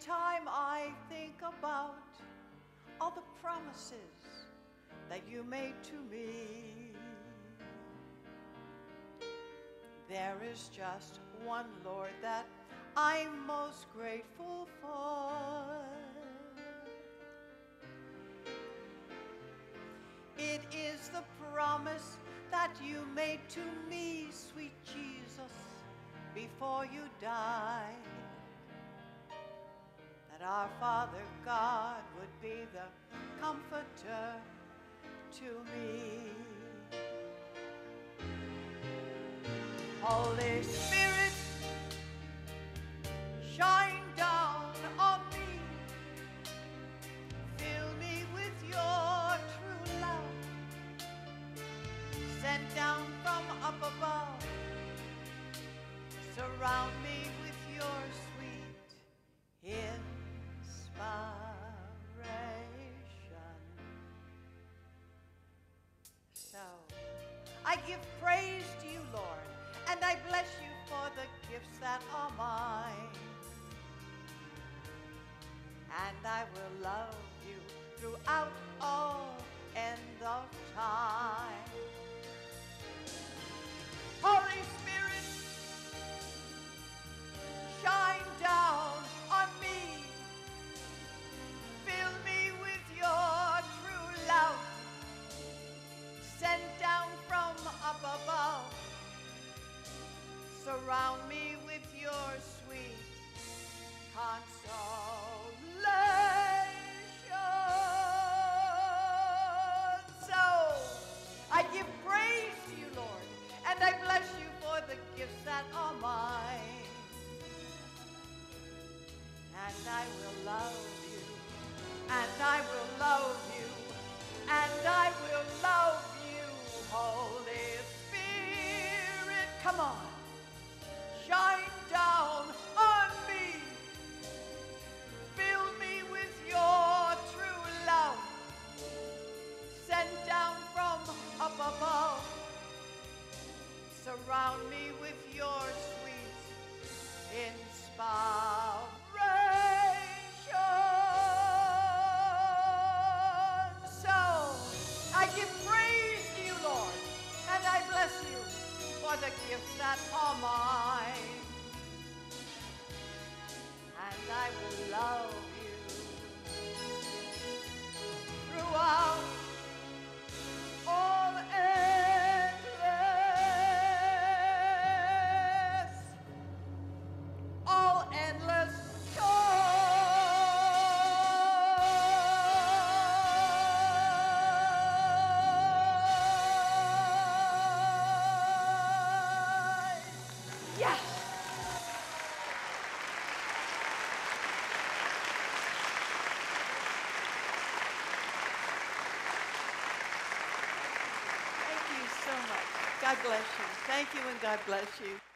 Time I think about all the promises that you made to me, there is just one, Lord, that I'm most grateful for. It is the promise that you made to me, sweet Jesus, before you died. Our Father God would be the comforter to me. Holy Spirit, shine down on me. Fill me with your true love. Sent down from up above. Surround me with your inspiration. So, I give praise to you, Lord, and I bless you for the gifts that are mine. And I will love Surround me with your sweet consolation. So I give praise to you, Lord, and I bless you for the gifts that are mine. And I will love you, and I will love you, and I will love you, Holy Spirit. Come on, gifts that are mine. And I will love God bless you. Thank you and God bless you.